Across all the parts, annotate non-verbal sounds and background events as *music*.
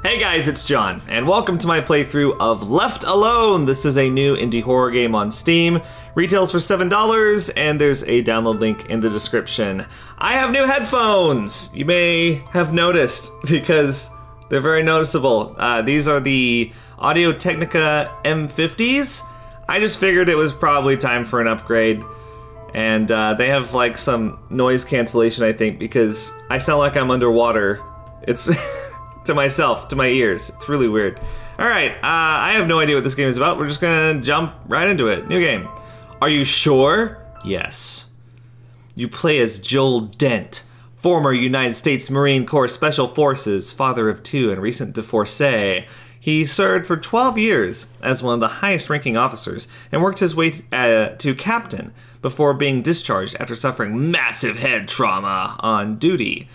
Hey guys, it's John, and welcome to my playthrough of Left Alone. This is a new indie horror game on Steam. Retails for $7, and there's a download link in the description. I have new headphones! You may have noticed, *laughs* because they're very noticeable. Uh, these are the Audio Technica M50s. I just figured it was probably time for an upgrade. And uh, they have like some noise cancellation, I think, because I sound like I'm underwater. It's *laughs* to myself, to my ears. It's really weird. All right, uh, I have no idea what this game is about. We're just gonna jump right into it. New game. Are you sure? Yes. You play as Joel Dent, former United States Marine Corps Special Forces, father of two, and recent divorcee. He served for 12 years as one of the highest ranking officers and worked his way uh, to captain before being discharged after suffering massive head trauma on duty.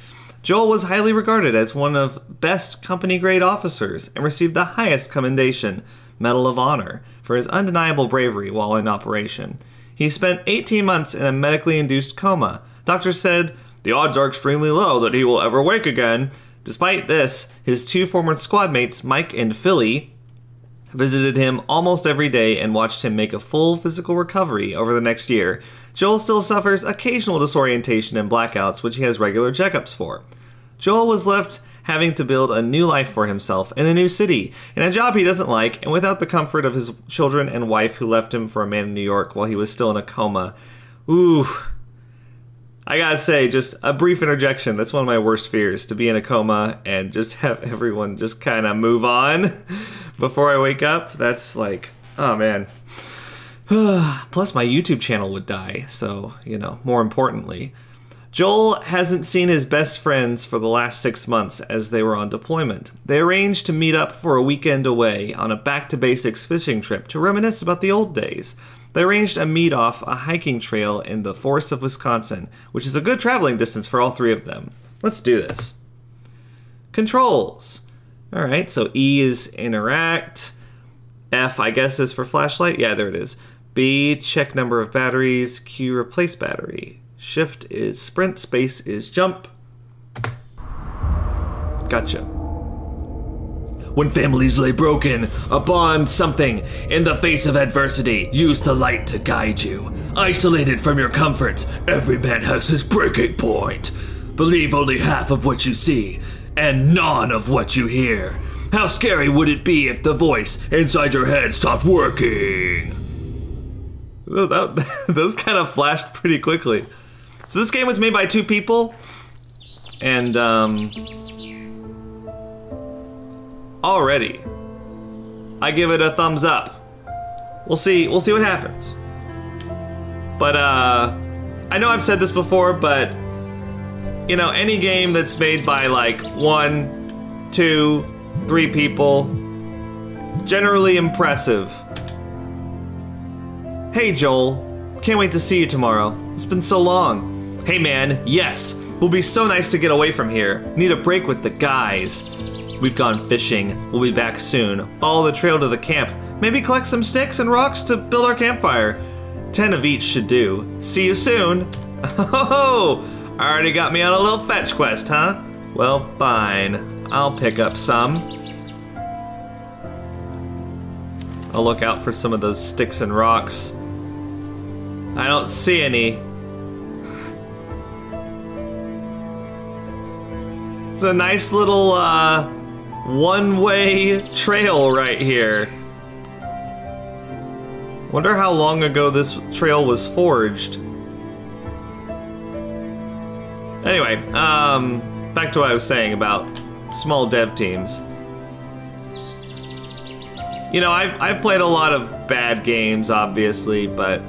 Joel was highly regarded as one of best company grade officers and received the highest commendation, Medal of Honor, for his undeniable bravery while in operation. He spent 18 months in a medically induced coma. Doctors said, The odds are extremely low that he will ever wake again. Despite this, his two former squad mates, Mike and Philly, visited him almost every day and watched him make a full physical recovery over the next year. Joel still suffers occasional disorientation and blackouts, which he has regular checkups for. Joel was left having to build a new life for himself in a new city, in a job he doesn't like, and without the comfort of his children and wife who left him for a man in New York while he was still in a coma. Ooh. I gotta say, just a brief interjection. That's one of my worst fears to be in a coma and just have everyone just kind of move on *laughs* before I wake up. That's like, oh man. *sighs* Plus, my YouTube channel would die, so, you know, more importantly. Joel hasn't seen his best friends for the last six months as they were on deployment. They arranged to meet up for a weekend away on a back to basics fishing trip to reminisce about the old days. They arranged a meet off a hiking trail in the forests of Wisconsin, which is a good traveling distance for all three of them. Let's do this. Controls. All right, so E is interact. F, I guess, is for flashlight. Yeah, there it is. B, check number of batteries. Q, replace battery. Shift is sprint, space is jump. Gotcha. When families lay broken upon something in the face of adversity, use the light to guide you. Isolated from your comforts, every man has his breaking point. Believe only half of what you see and none of what you hear. How scary would it be if the voice inside your head stopped working? *laughs* Those kind of flashed pretty quickly. So this game was made by two people, and um, already, I give it a thumbs up. We'll see. We'll see what happens. But uh, I know I've said this before, but you know, any game that's made by like one, two, three people, generally impressive. Hey Joel, can't wait to see you tomorrow. It's been so long. Hey man, yes, will be so nice to get away from here. Need a break with the guys. We've gone fishing. We'll be back soon. Follow the trail to the camp. Maybe collect some sticks and rocks to build our campfire. Ten of each should do. See you soon. *laughs* Oh, already got me on a little fetch quest, huh? Well, fine. I'll pick up some. I'll look out for some of those sticks and rocks. I don't see any. *laughs* It's a nice little uh, one-way trail right here. Wonder how long ago this trail was forged. Anyway, um, back to what I was saying about small dev teams. You know, I've, I've played a lot of bad games, obviously, but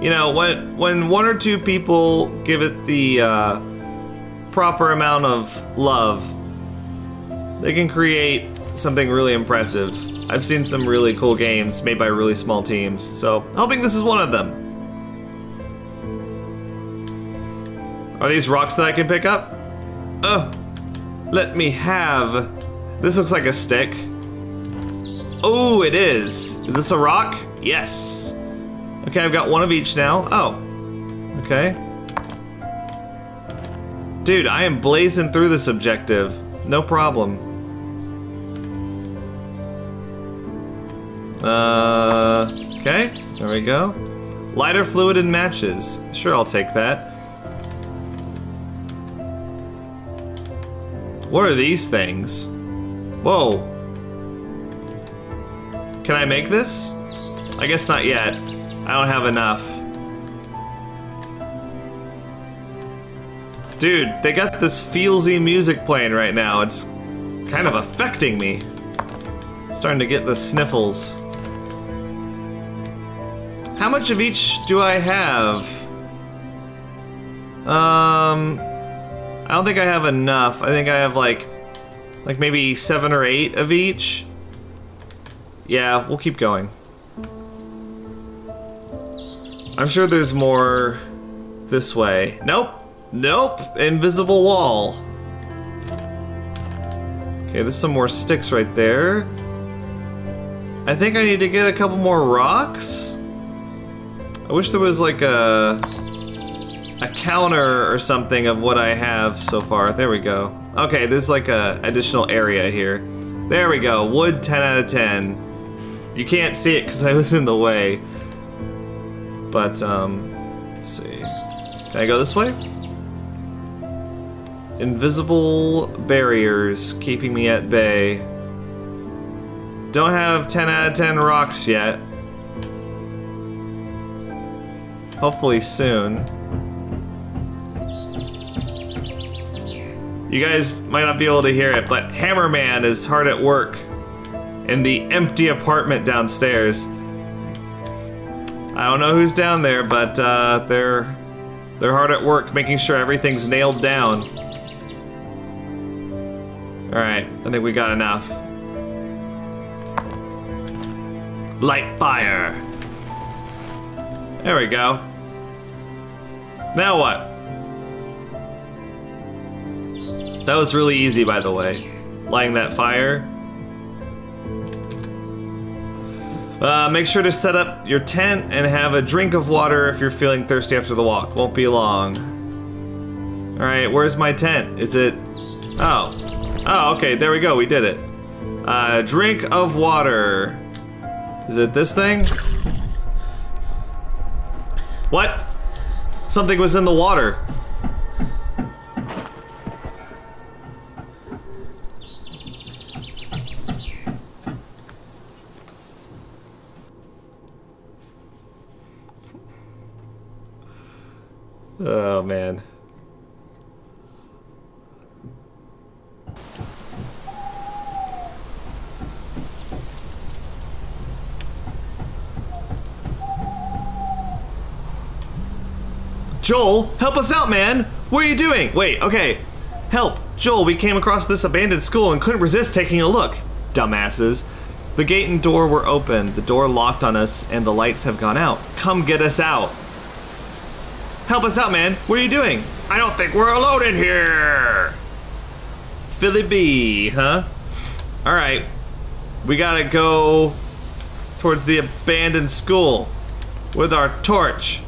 you know, when when one or two people give it the uh, proper amount of love, they can create something really impressive. I've seen some really cool games made by really small teams, so hoping this is one of them. Are these rocks that I can pick up? Oh, let me have. This looks like a stick. Oh, it is. Is this a rock? Yes. Okay, I've got one of each now. Oh, okay. Dude, I am blazing through this objective. No problem. Uh, okay, there we go. Lighter fluid and matches. Sure, I'll take that. What are these things? Whoa. Can I make this? I guess not yet. I don't have enough. Dude, they got this feelsy music playing right now. It's kind of affecting me. Starting to get the sniffles. How much of each do I have? Um, I don't think I have enough. I think I have like, like maybe seven or eight of each. Yeah, we'll keep going. I'm sure there's more this way. Nope. Nope. Invisible wall. Okay, there's some more sticks right there. I think I need to get a couple more rocks. I wish there was like a a counter or something of what I have so far. There we go. Okay, there's like a additional area here. There we go. Wood 10 out of 10. You can't see it because I was in the way. But um, let's see. Can I go this way? Invisible barriers keeping me at bay. Don't have 10 out of 10 rocks yet. Hopefully soon. You guys might not be able to hear it, but Hammerman is hard at work in the empty apartment downstairs. I don't know who's down there, but uh, they're they're hard at work making sure everything's nailed down. All right, I think we got enough. Light fire. There we go. Now what? That was really easy, by the way. Lighting that fire. Uh, make sure to set up your tent and have a drink of water if you're feeling thirsty after the walk. Won't be long. Alright, where's my tent? Is it... Oh. Oh, okay, there we go, we did it. Uh, drink of water. Is it this thing? What? Something was in the water. Oh man. Joel, help us out, man! What are you doing? Wait, okay. Help! Joel, we came across this abandoned school and couldn't resist taking a look. Dumbasses. The gate and door were open, the door locked on us, and the lights have gone out. Come get us out. Help us out, man. What are you doing? I don't think we're alone in here. Philly B, huh? All right. We gotta go towards the abandoned school with our torch.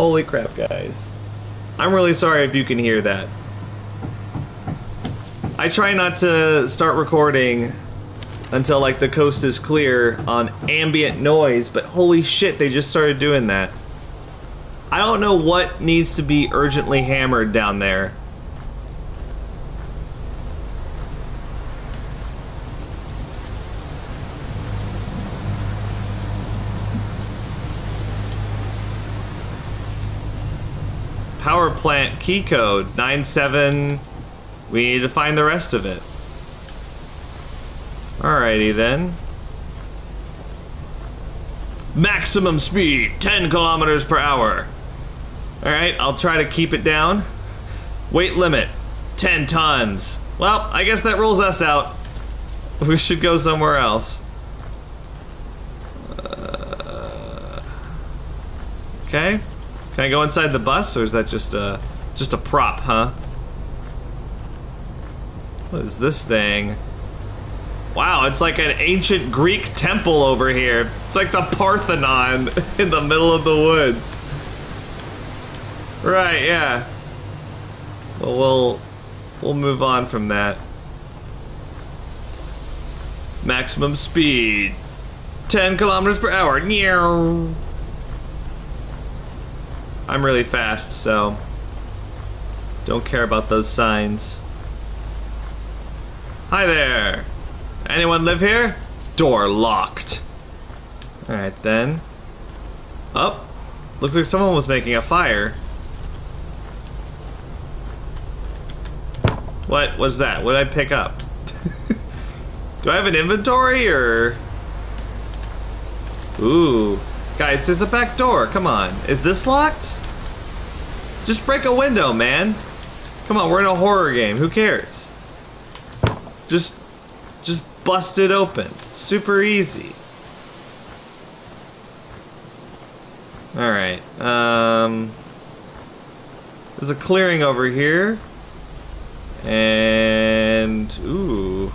Holy crap, guys. I'm really sorry if you can hear that. I try not to start recording until like the coast is clear on ambient noise, but holy shit, they just started doing that. I don't know what needs to be urgently hammered down there. Power plant key code 97. We need to find the rest of it. Alrighty then. Maximum speed, 10 kilometers per hour. Alright, I'll try to keep it down. Weight limit, 10 tons. Well, I guess that rules us out. *laughs* We should go somewhere else. Uh, okay. Can I go inside the bus, or is that just a just a prop, huh? What is this thing? Wow, it's like an ancient Greek temple over here. It's like the Parthenon *laughs* in the middle of the woods. Right, yeah. Well, we'll we'll move on from that. Maximum speed. 10 kilometers per hour. I'm really fast, so don't care about those signs. Hi there. Anyone live here? Door locked. Alright then. Up. Oh, looks like someone was making a fire. What was that? What did I pick up? *laughs* Do I have an inventory or? Ooh. Guys, there's a back door. Come on. Is this locked? Just break a window, man. Come on, we're in a horror game. Who cares? Just just bust it open. Super easy. Alright. Um There's a clearing over here. And ooh.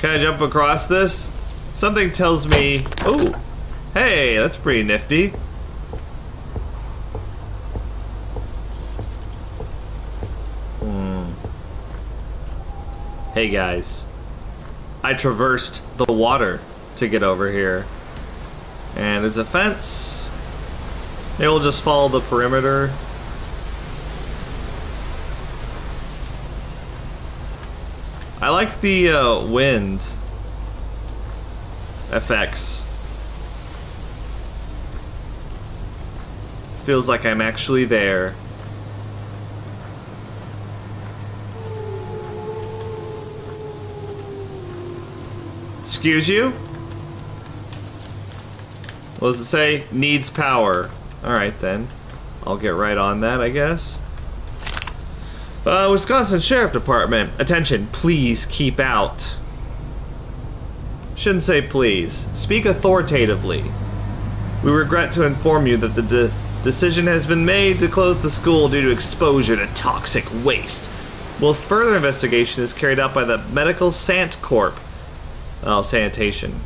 Can I jump across this? Something tells me. Oh, hey, that's pretty nifty. Hey guys, I traversed the water to get over here. And it's a fence. Maybe we'll just follow the perimeter. I like the uh, wind effects. Feels like I'm actually there. Excuse you? What does it say? Needs power. Alright then. I'll get right on that, I guess. Uh, Wisconsin Sheriff Department. Attention, please keep out. Shouldn't say please. Speak authoritatively. We regret to inform you that the de decision has been made to close the school due to exposure to toxic waste. Whilst further investigation is carried out by the Medical Sant Corp. Oh, sanitation.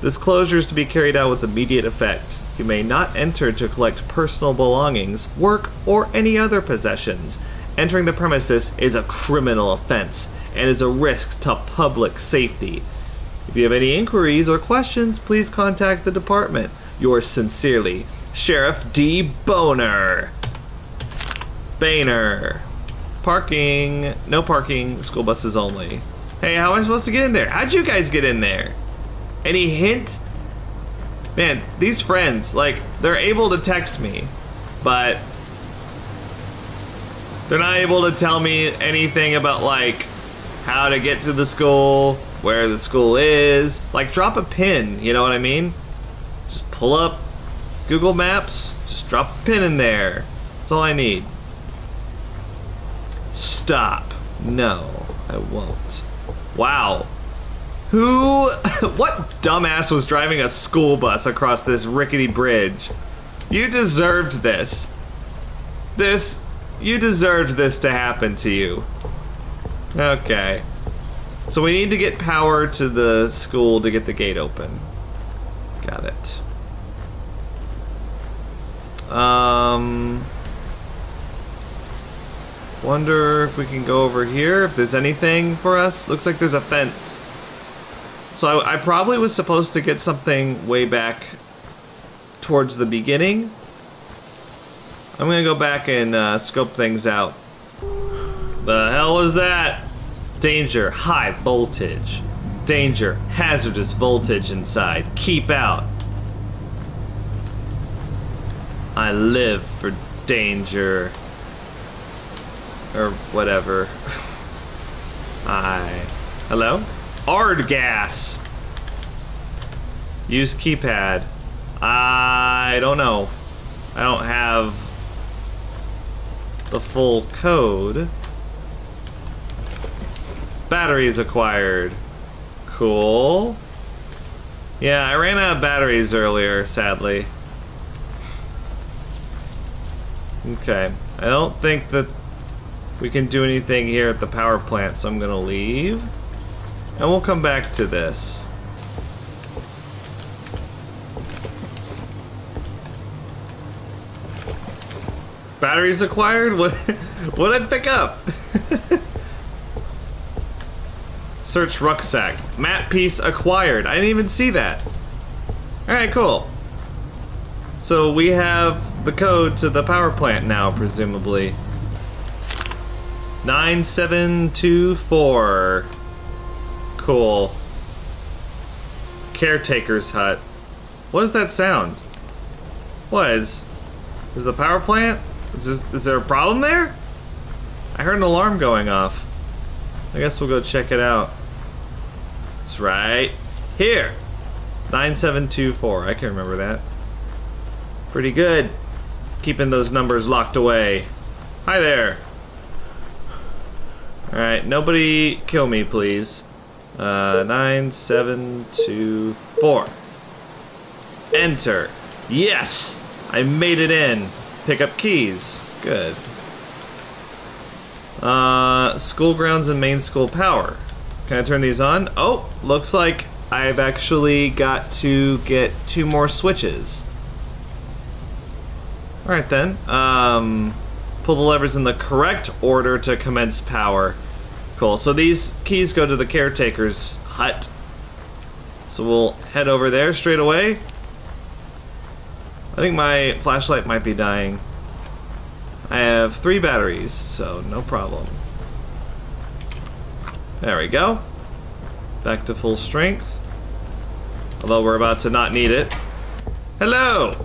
This closure is to be carried out with immediate effect. You may not enter to collect personal belongings, work, or any other possessions. Entering the premises is a criminal offense and is a risk to public safety. If you have any inquiries or questions, please contact the department. Yours sincerely, Sheriff D. Boner. Boehner. Parking. No parking. School buses only. Hey, how am I supposed to get in there? How'd you guys get in there? Any hint? Man, these friends, like, they're able to text me, but they're not able to tell me anything about like how to get to the school, where the school is. Like drop a pin, you know what I mean? Just pull up Google Maps, just drop a pin in there. That's all I need. Stop. No, I won't. Wow. Who, *laughs* what dumbass was driving a school bus across this rickety bridge? You deserved this. This you deserved this to happen to you. Okay. So we need to get power to the school to get the gate open. Got it. Um... Wonder if we can go over here, if there's anything for us. Looks like there's a fence. So I, I probably was supposed to get something way back towards the beginning. I'm gonna go back and uh, scope things out. The hell was that? Danger, high voltage. Danger, hazardous voltage inside. Keep out. I live for danger. Or whatever. I. Hello? Ard gas! Use keypad. I don't know. I don't have the full code. Batteries acquired. Cool. Yeah, I ran out of batteries earlier, sadly. Okay. I don't think that we can do anything here at the power plant, so I'm gonna leave. And we'll come back to this. Batteries acquired? What *laughs* what did I pick up? *laughs* Search rucksack. Map piece acquired. I didn't even see that. Alright, cool. So we have the code to the power plant now, presumably. 9724. Cool. Caretaker's hut. What does that sound? What is? Is the power plant? Is there, is there a problem there? I heard an alarm going off. I guess we'll go check it out. It's right here. 9724. I can remember that. Pretty good. Keeping those numbers locked away. Hi there. Alright, nobody kill me, please. Uh, 9724. Enter. Yes! I made it in. Pick up keys. Good. Uh, school grounds and main school power. Can I turn these on? Oh, looks like I've actually got to get two more switches. Alright then. Um, pull the levers in the correct order to commence power. Cool, so these keys go to the caretaker's hut. So we'll head over there straight away. I think my flashlight might be dying. I have three batteries, so no problem. There we go. Back to full strength. Although we're about to not need it. Hello!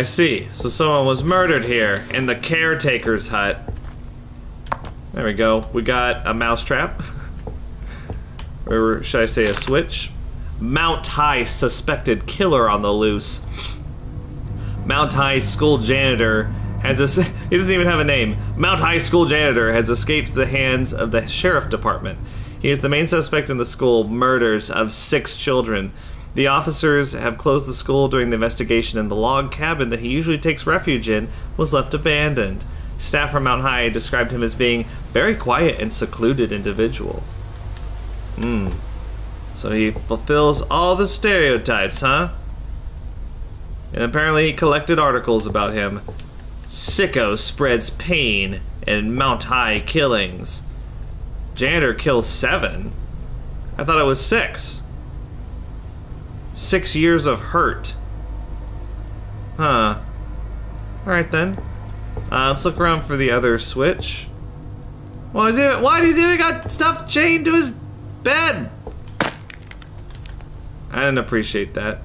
I see. So someone was murdered here in the caretaker's hut. There we go. We got a mousetrap. *laughs* or should I say a switch? Mount High suspected killer on the loose. Mount High school janitor has a *laughs* he doesn't even have a name. Mount High school janitor has escaped the hands of the sheriff department. He is the main suspect in the school murders of six children. The officers have closed the school during the investigation, and the log cabin that he usually takes refuge in was left abandoned. Staff from Mount High described him as being very quiet and secluded individual. Hmm. So he fulfills all the stereotypes, huh? And apparently he collected articles about him. Sicko spreads pain and Mount High killings. Janitor kills seven. I thought it was six. Six years of hurt. Huh. Alright then. Uh, let's look around for the other switch. Why is it? Why does he even got stuff chained to his bed? I didn't appreciate that.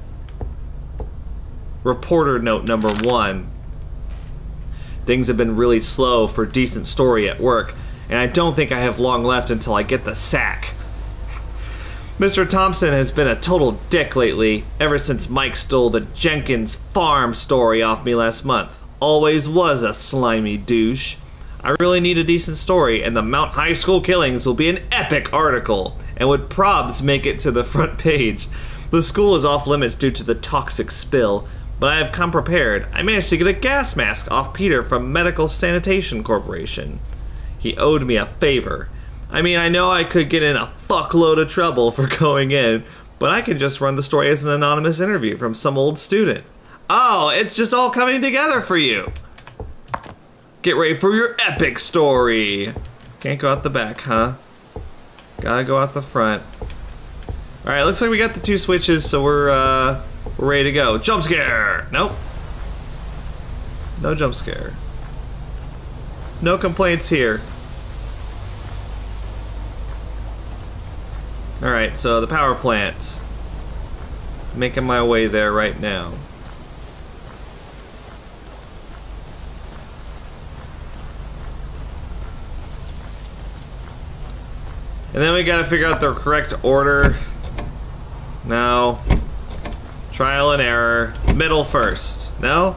Reporter note number one. Things have been really slow for decent story at work, and I don't think I have long left until I get the sack. Mr. Thompson has been a total dick lately, ever since Mike stole the Jenkins farm story off me last month. Always was a slimy douche. I really need a decent story, and the Mount High School killings will be an epic article, and would probs make it to the front page. The school is off limits due to the toxic spill, but I have come prepared. I managed to get a gas mask off Peter from Medical Sanitation Corporation. He owed me a favor. I mean, I know I could get in a fuckload of trouble for going in, but I can just run the story as an anonymous interview from some old student. Oh, it's just all coming together for you. Get ready for your epic story. Can't go out the back, huh? Gotta go out the front. All right, looks like we got the two switches, so we're uh, we're ready to go. Jump scare! Nope. No jump scare. No complaints here. All right, so the power plant. Making my way there right now. And then we gotta figure out the correct order. No. Trial and error. Middle first. No?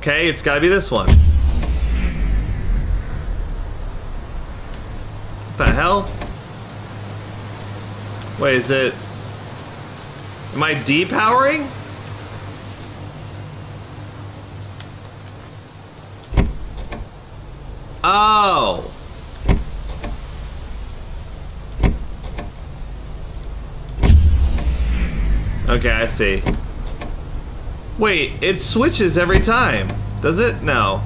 Okay, it's gotta be this one. What the hell? Wait, is it... Am I depowering? Oh. Okay, I see. Wait, it switches every time. Does it? No.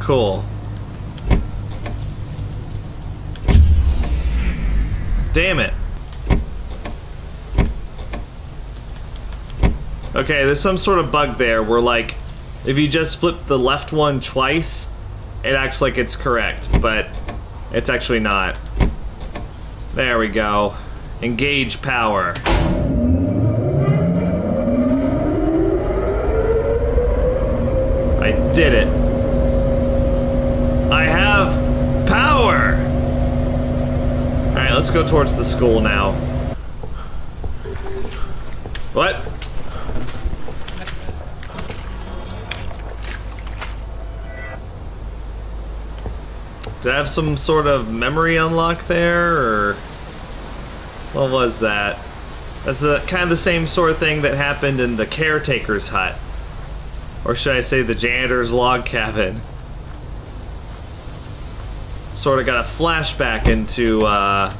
Cool. Damn it. Okay, there's some sort of bug there where like, if you just flip the left one twice, it acts like it's correct, but it's actually not. There we go. Engage power. I did it. I have power! Alright, let's go towards the school now. Did I have some sort of memory unlock there, or what was that? That's a, kind of the same sort of thing that happened in the caretaker's hut. Or should I say the janitor's log cabin. Sort of got a flashback into, uh...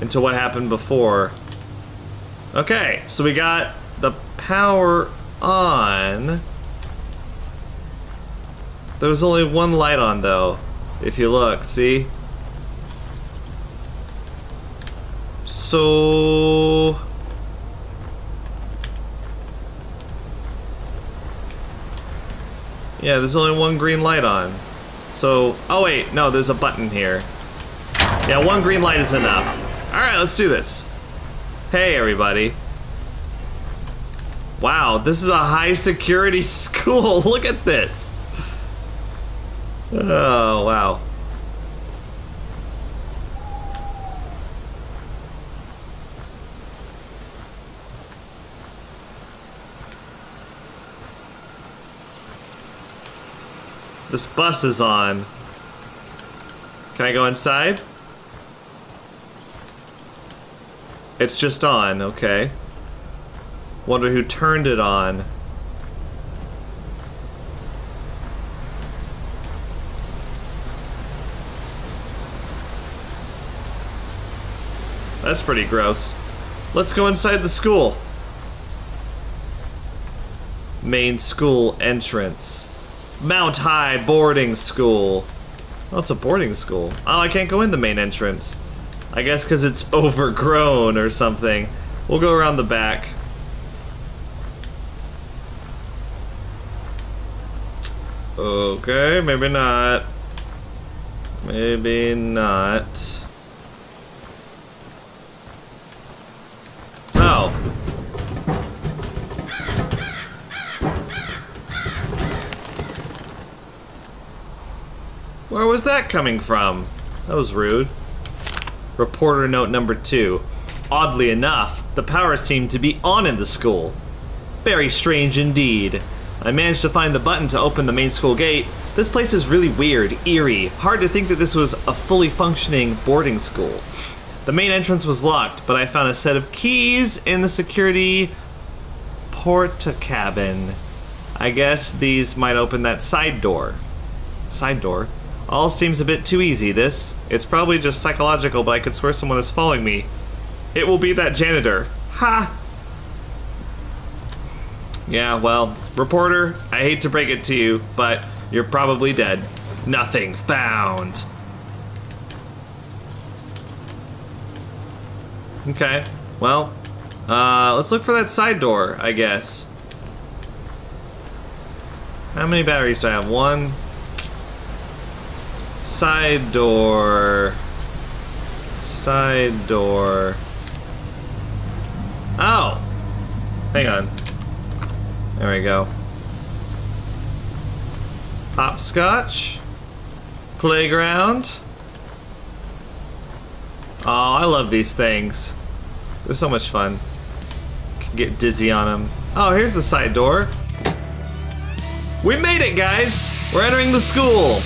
Into what happened before. Okay, so we got the power on. There was only one light on though, if you look, see? So... Yeah, there's only one green light on. So, oh wait, no, there's a button here. Yeah, one green light is enough. Alright, let's do this. Hey, everybody. Wow, this is a high security *laughs* school. *laughs* Look at this. Oh, wow. This bus is on. Can I go inside? It's just on, okay. Wonder who turned it on. That's pretty gross. Let's go inside the school. Main school entrance. Mount High Boarding School. Oh, it's a boarding school. Oh, I can't go in the main entrance. I guess because it's *laughs* overgrown or something. We'll go around the back. Okay, maybe not. Maybe not. Oh. Where was that coming from? That was rude. Reporter note number two. Oddly enough, the power seemed to be on in the school. Very strange indeed. I managed to find the button to open the main school gate. This place is really weird, eerie. Hard to think that this was a fully functioning boarding school. The main entrance was locked, but I found a set of keys in the security porta cabin. I guess these might open that side door. Side door? All seems a bit too easy, this. It's probably just psychological, but I could swear someone is following me. It will be that janitor. Ha! Yeah, well, reporter, I hate to break it to you, but you're probably dead. Nothing found. Okay, well, uh, let's look for that side door, I guess. How many batteries do I have? One. Side door. Side door. Oh! Hang on. There we go. Hopscotch. Playground. Oh, I love these things. They're so much fun. Can get dizzy on them. Oh, here's the side door. We made it, guys! We're entering the school.